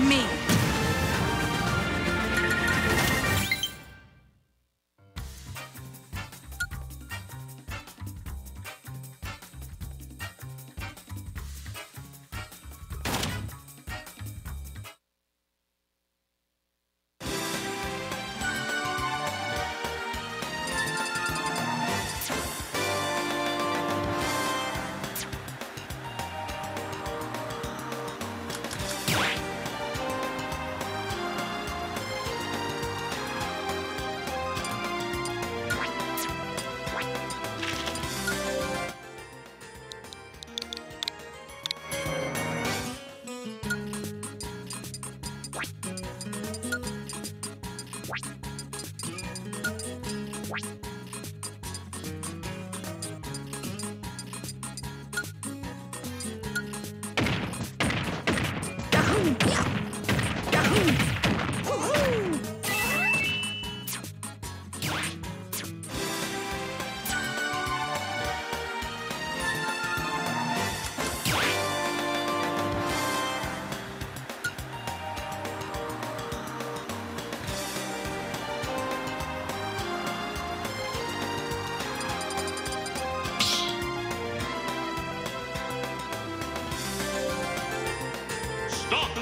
me.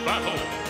Battle!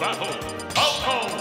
Battle. Falco.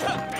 去